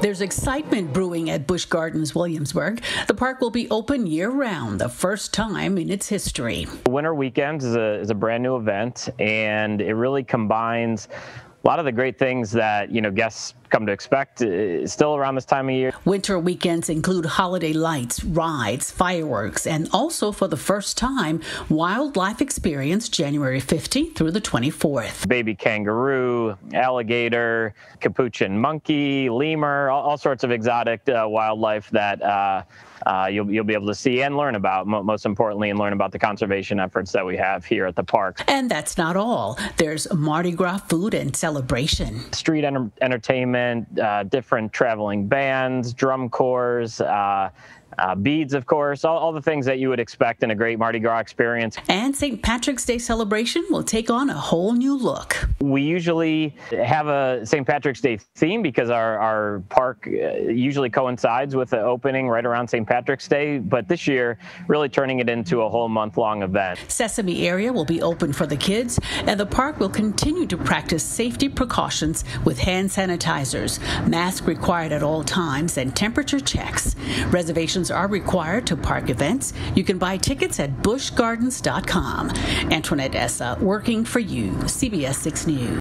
There's excitement brewing at Busch Gardens Williamsburg. The park will be open year round, the first time in its history. Winter Weekends is a, is a brand new event, and it really combines a lot of the great things that you know guests come to expect uh, still around this time of year. Winter weekends include holiday lights, rides, fireworks, and also for the first time, wildlife experience January 15th through the 24th. Baby kangaroo, alligator, capuchin monkey, lemur, all, all sorts of exotic uh, wildlife that uh, uh, you'll, you'll be able to see and learn about, most importantly, and learn about the conservation efforts that we have here at the park. And that's not all. There's Mardi Gras food and celebration, street enter- entertainment, uh, different traveling bands, drum corps. Uh, uh, beads, of course, all, all, the things that you would expect in a great Mardi Gras experience. And St. Patrick's Day celebration will take on a whole new look. We usually have a St. Patrick's Day theme because our, our park uh, usually coincides with the opening right around St. Patrick's Day, but this year, really turning it into a whole month long event. Sesame area will be open for the kids, and the park will continue to practice safety precautions with hand sanitizers, mask required at all times, and temperature checks. Reservations are required to park events. You can buy tickets at buschgardens.com. Antoinette Essa, working for you, CBS 6 News.